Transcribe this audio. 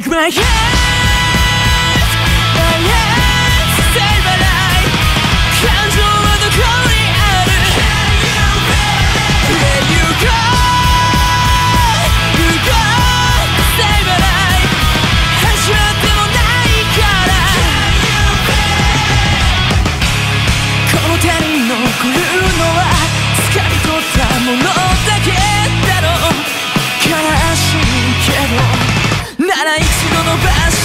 Take my hand.